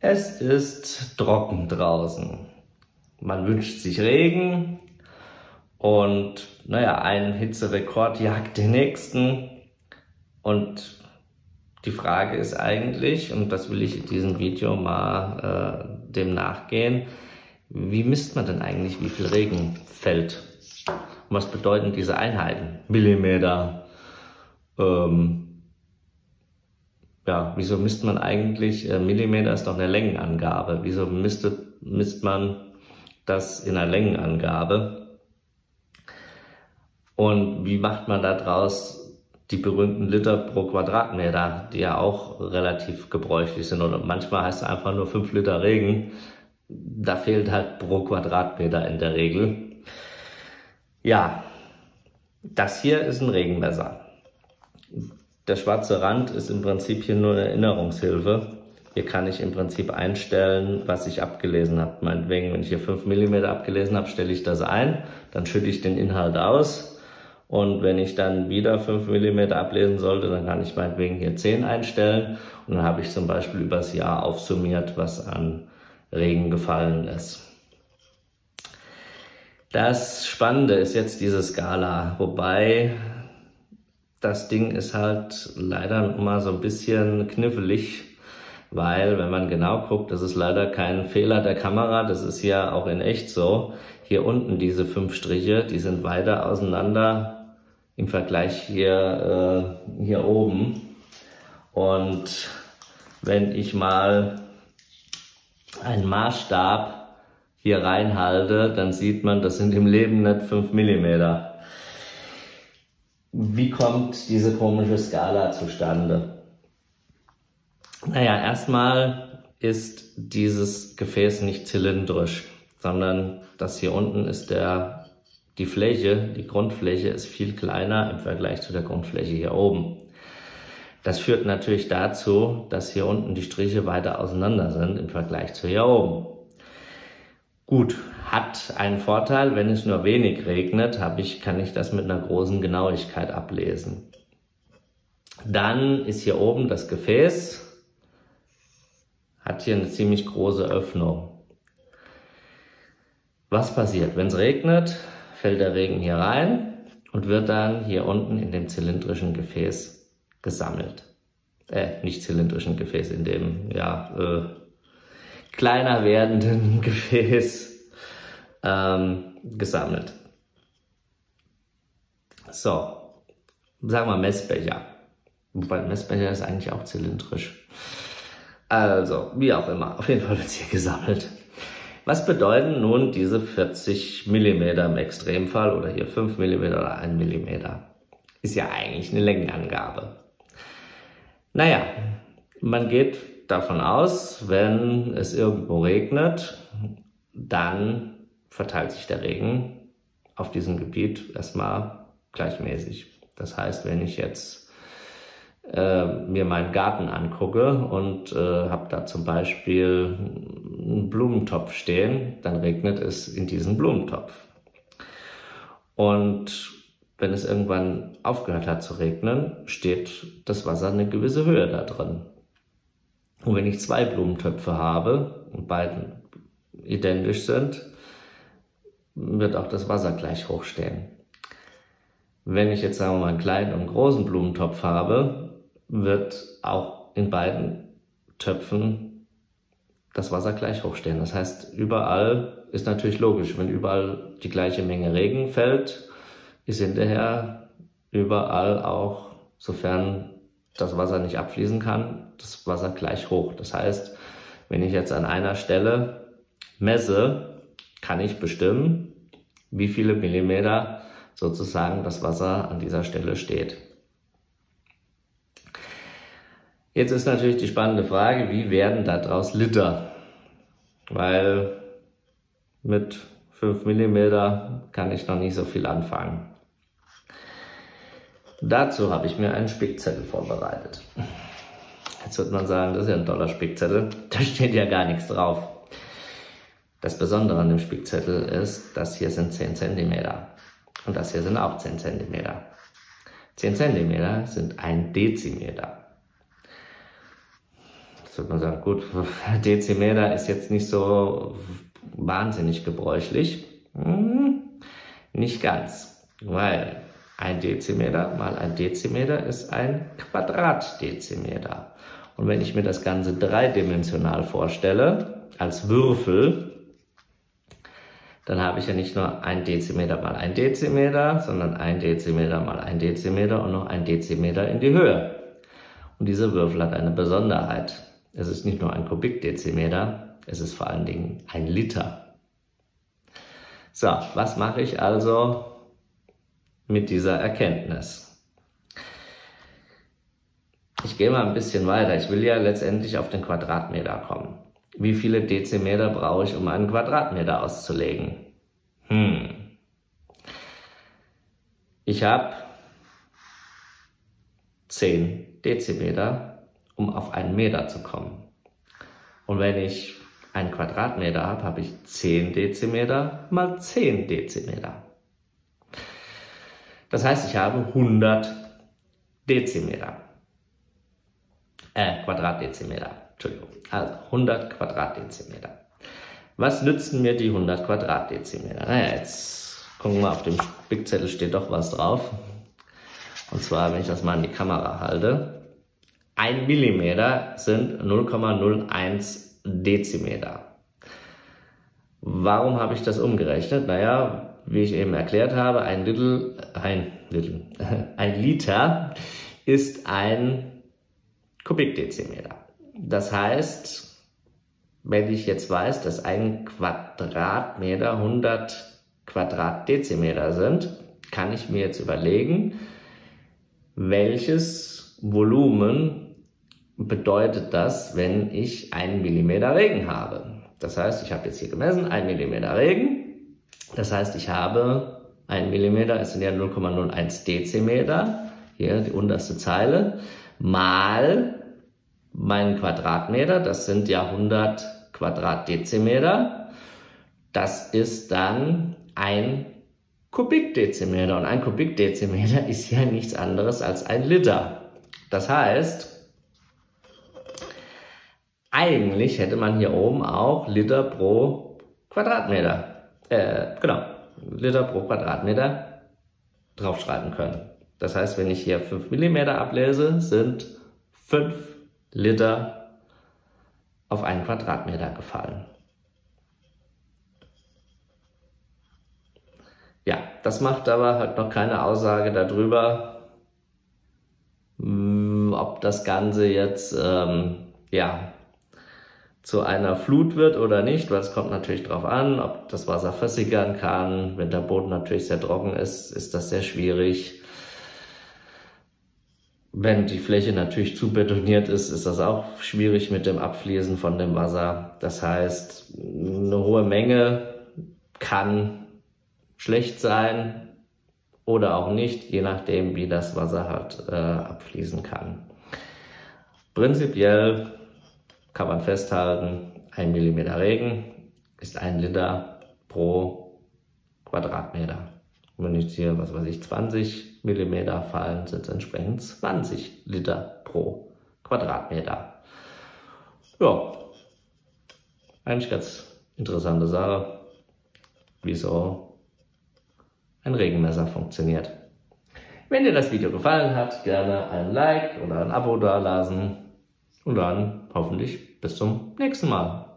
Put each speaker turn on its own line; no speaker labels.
Es ist trocken draußen. Man wünscht sich Regen und naja, ein Hitzerekord jagt den nächsten. Und die Frage ist eigentlich, und das will ich in diesem Video mal äh, dem nachgehen, wie misst man denn eigentlich, wie viel Regen fällt? Und was bedeuten diese Einheiten? Millimeter, ähm, ja, wieso misst man eigentlich, äh, Millimeter ist doch eine Längenangabe, wieso misst, misst man das in einer Längenangabe? Und wie macht man daraus die berühmten Liter pro Quadratmeter, die ja auch relativ gebräuchlich sind. Und manchmal heißt es einfach nur 5 Liter Regen. Da fehlt halt pro Quadratmeter in der Regel. Ja, das hier ist ein Regenmesser. Der schwarze Rand ist im Prinzip hier nur eine Erinnerungshilfe. Hier kann ich im Prinzip einstellen, was ich abgelesen habe. Meinetwegen, wenn ich hier 5 mm abgelesen habe, stelle ich das ein, dann schütte ich den Inhalt aus. Und wenn ich dann wieder 5 mm ablesen sollte, dann kann ich meinetwegen hier 10 einstellen. Und dann habe ich zum Beispiel übers Jahr aufsummiert, was an Regen gefallen ist. Das Spannende ist jetzt diese Skala, wobei das Ding ist halt leider immer so ein bisschen knifflig, weil wenn man genau guckt, das ist leider kein Fehler der Kamera, das ist ja auch in echt so. Hier unten diese fünf Striche, die sind weiter auseinander im Vergleich hier, äh, hier oben. Und wenn ich mal einen Maßstab hier reinhalte, dann sieht man, das sind im Leben nicht fünf Millimeter. Wie kommt diese komische Skala zustande? Naja, erstmal ist dieses Gefäß nicht zylindrisch, sondern das hier unten ist der, die Fläche, die Grundfläche ist viel kleiner im Vergleich zu der Grundfläche hier oben. Das führt natürlich dazu, dass hier unten die Striche weiter auseinander sind im Vergleich zu hier oben. Gut, hat einen Vorteil, wenn es nur wenig regnet, habe ich, kann ich das mit einer großen Genauigkeit ablesen. Dann ist hier oben das Gefäß, hat hier eine ziemlich große Öffnung. Was passiert? Wenn es regnet, fällt der Regen hier rein und wird dann hier unten in dem zylindrischen Gefäß gesammelt. Äh, nicht zylindrischen Gefäß, in dem, ja, äh, kleiner werdenden Gefäß ähm, gesammelt. So, sagen wir Messbecher. Wobei Messbecher ist eigentlich auch zylindrisch. Also, wie auch immer, auf jeden Fall wird es hier gesammelt. Was bedeuten nun diese 40 mm im Extremfall oder hier 5 mm oder 1 mm? Ist ja eigentlich eine Längenangabe. Naja, man geht davon aus, wenn es irgendwo regnet, dann verteilt sich der Regen auf diesem Gebiet erstmal gleichmäßig. Das heißt, wenn ich jetzt äh, mir meinen Garten angucke und äh, habe da zum Beispiel einen Blumentopf stehen, dann regnet es in diesen Blumentopf. Und wenn es irgendwann aufgehört hat zu regnen, steht das Wasser eine gewisse Höhe da drin. Und wenn ich zwei Blumentöpfe habe und beiden identisch sind, wird auch das Wasser gleich hoch stehen. Wenn ich jetzt sagen wir mal einen kleinen und großen Blumentopf habe, wird auch in beiden Töpfen das Wasser gleich hoch stehen. Das heißt, überall ist natürlich logisch, wenn überall die gleiche Menge Regen fällt, ist hinterher überall auch, sofern das Wasser nicht abfließen kann, das Wasser gleich hoch. Das heißt, wenn ich jetzt an einer Stelle messe, kann ich bestimmen, wie viele Millimeter sozusagen das Wasser an dieser Stelle steht. Jetzt ist natürlich die spannende Frage, wie werden daraus Liter? Weil mit 5 Millimeter kann ich noch nicht so viel anfangen. Dazu habe ich mir einen Spickzettel vorbereitet. Jetzt wird man sagen, das ist ja ein toller Spickzettel. Da steht ja gar nichts drauf. Das Besondere an dem Spickzettel ist, das hier sind 10 cm. Und das hier sind auch 10 cm. 10 cm sind ein Dezimeter. wird man sagen, gut, Dezimeter ist jetzt nicht so wahnsinnig gebräuchlich. Hm, nicht ganz, weil ein Dezimeter mal ein Dezimeter ist ein Quadratdezimeter. Und wenn ich mir das Ganze dreidimensional vorstelle, als Würfel, dann habe ich ja nicht nur ein Dezimeter mal ein Dezimeter, sondern ein Dezimeter mal ein Dezimeter und noch ein Dezimeter in die Höhe. Und dieser Würfel hat eine Besonderheit. Es ist nicht nur ein Kubikdezimeter, es ist vor allen Dingen ein Liter. So, was mache ich also mit dieser Erkenntnis. Ich gehe mal ein bisschen weiter. Ich will ja letztendlich auf den Quadratmeter kommen. Wie viele Dezimeter brauche ich, um einen Quadratmeter auszulegen? Hm. Ich habe 10 Dezimeter, um auf einen Meter zu kommen. Und wenn ich einen Quadratmeter habe, habe ich 10 Dezimeter mal 10 Dezimeter. Das heißt, ich habe 100 Dezimeter. Äh, Quadratdezimeter. Entschuldigung. Also 100 Quadratdezimeter. Was nützen mir die 100 Quadratdezimeter? Naja, jetzt gucken wir auf dem Spickzettel steht doch was drauf. Und zwar, wenn ich das mal in die Kamera halte. Ein Millimeter sind 0,01 Dezimeter. Warum habe ich das umgerechnet? Naja, wie ich eben erklärt habe, ein Little, ein Little, ein Liter ist ein Kubikdezimeter. Das heißt, wenn ich jetzt weiß, dass ein Quadratmeter 100 Quadratdezimeter sind, kann ich mir jetzt überlegen, welches Volumen bedeutet das, wenn ich einen Millimeter Regen habe. Das heißt, ich habe jetzt hier gemessen, ein Millimeter Regen das heißt, ich habe ein Millimeter, es sind ja 0,01 Dezimeter, hier die unterste Zeile, mal meinen Quadratmeter, das sind ja 100 Quadratdezimeter, das ist dann ein Kubikdezimeter und ein Kubikdezimeter ist ja nichts anderes als ein Liter. Das heißt, eigentlich hätte man hier oben auch Liter pro Quadratmeter äh, genau, Liter pro Quadratmeter draufschreiben können. Das heißt, wenn ich hier 5 mm ablese, sind 5 Liter auf einen Quadratmeter gefallen. Ja, das macht aber halt noch keine Aussage darüber, ob das Ganze jetzt ähm, ja, zu einer Flut wird oder nicht, weil es kommt natürlich darauf an, ob das Wasser versickern kann. Wenn der Boden natürlich sehr trocken ist, ist das sehr schwierig. Wenn die Fläche natürlich zu betoniert ist, ist das auch schwierig mit dem Abfließen von dem Wasser. Das heißt, eine hohe Menge kann schlecht sein oder auch nicht, je nachdem, wie das Wasser halt äh, abfließen kann. Prinzipiell kann man festhalten, ein Millimeter Regen ist ein Liter pro Quadratmeter. Wenn jetzt hier, was weiß ich, 20 Millimeter fallen, sind es entsprechend 20 Liter pro Quadratmeter. Ja, eigentlich ganz interessante Sache, wie so ein Regenmesser funktioniert. Wenn dir das Video gefallen hat, gerne ein Like oder ein Abo dalassen und dann hoffentlich bis zum nächsten Mal.